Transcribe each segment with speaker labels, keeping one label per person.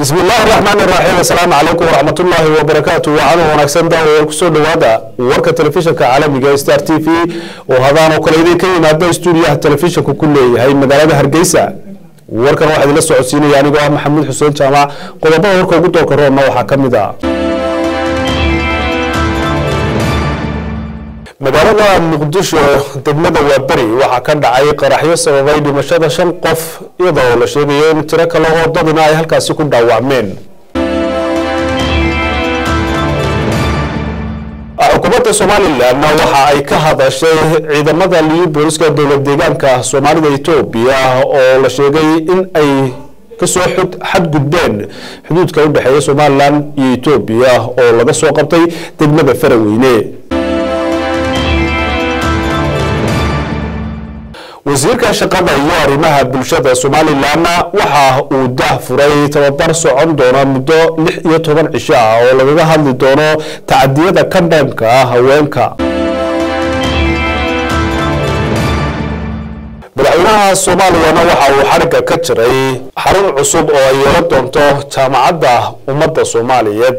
Speaker 1: bismi illaahi raxmaani raxiim assalaamu calaykum waraxmatullaahi wabarakaatu waxaana wanaagsan daawadayaal ku soo dhawaada warka telefishinka caalamiga star t v. Oo hadaan oo kale idin ka yimaada stuudiyaha telefishinka ku leeyahay magaalada hargeysa. Warkan waxaa idinla socodsiinaya anigoo ah maxamuud xuseen jaamac qodobada warka ugu doorka roobna waxaa ka mid ah magaalada muqdisho degmada waaberi waxaa ka dhacay qaraxyo sababay dhimashada shan qof iyadoo la sheegayo in tiro kale oo dadina ay halkaasi ku dhaawacmeen. Xukuumadda somalilanna waxa ay ka hadashay ciidamada liyu booliska dowlad deegaanka soomaalida etoobiya oo la sheegay in ay ka soo xadgudbeen xuduudka u dhexeeya somalilan iyo etoobiya oo laga soo qabtay degmada faraweyne wasiirka shaqada iyo arrimaha bulshada somalilanna waxa uu dah furay tababar socon doona muddo lix iyo toban cisho ah oo lagaga hadli doono tacadiyada ka dhanka ah haweenka. Madaxweynaha soomaaliyana waxa uu xarigga ka jiray xarun cusub oo ay yeelan doonto jaamacadda ummadda soomaaliyeed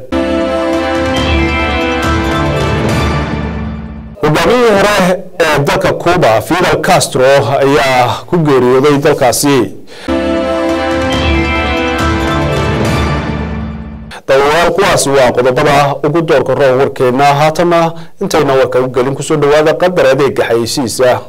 Speaker 1: hogaamiyihii hore ee dalka cuba fidel castro ayaa ku geeriyooday dalkaasi. Dawayaal kuwaasi waa qodobada ugu doorka roon warkeena. Haatana intayna warka u gelin ku soo dhawaada qadar adeega xayeysiisa